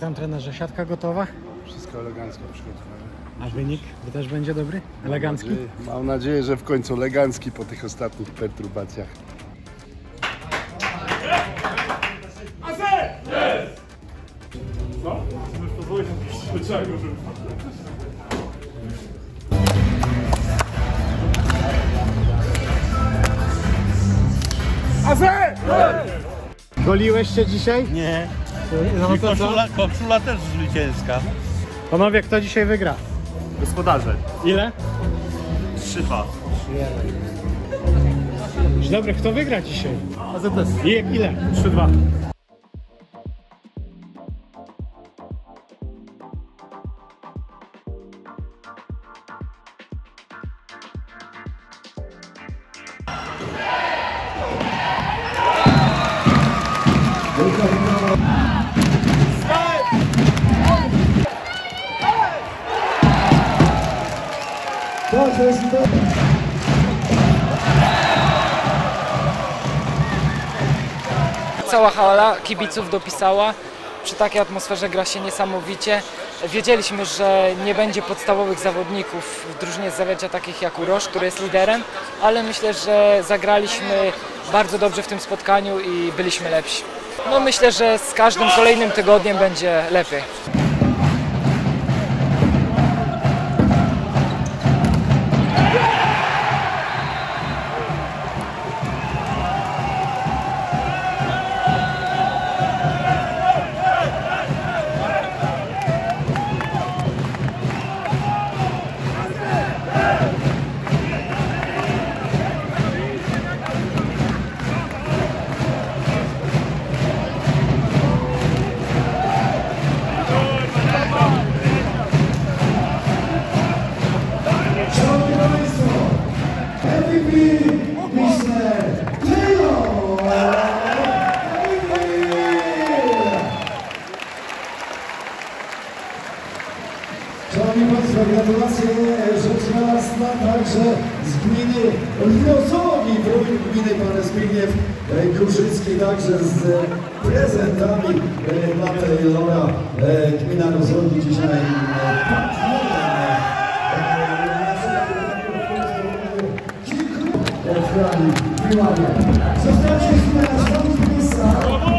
tam trenerze, siatka gotowa? Wszystko elegancko przygotowane. A wynik to też będzie dobry? Elegancki? Mam nadzieję, że w końcu elegancki po tych ostatnich perturbacjach. Goliłeś się dzisiaj? Nie. No I to koszula, koszula też zwycięska. Panowie, kto dzisiaj wygra? Gospodarze. Ile? 3-2. Dzień dobry, kto wygra dzisiaj? AZS. I ile? 3-2. Cała hala kibiców dopisała. Przy takiej atmosferze gra się niesamowicie. Wiedzieliśmy, że nie będzie podstawowych zawodników w drużynie z Zawiecia takich jak Urosz, który jest liderem, ale myślę, że zagraliśmy bardzo dobrze w tym spotkaniu i byliśmy lepsi. No myślę, że z każdym kolejnym tygodniem będzie lepiej. Państwo, gratulacje rzecz jasna także z gminy Lwosowi, wójt gminy Pan Zbigniew e, Kurzycki, także z e, prezentami e, dla Taylora. E, Gmina Lwosowi dzisiaj e, partnerem Dziękuję. Otwieramy, wyłamia. Zostańcie z nami,